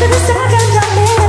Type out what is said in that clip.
to the second I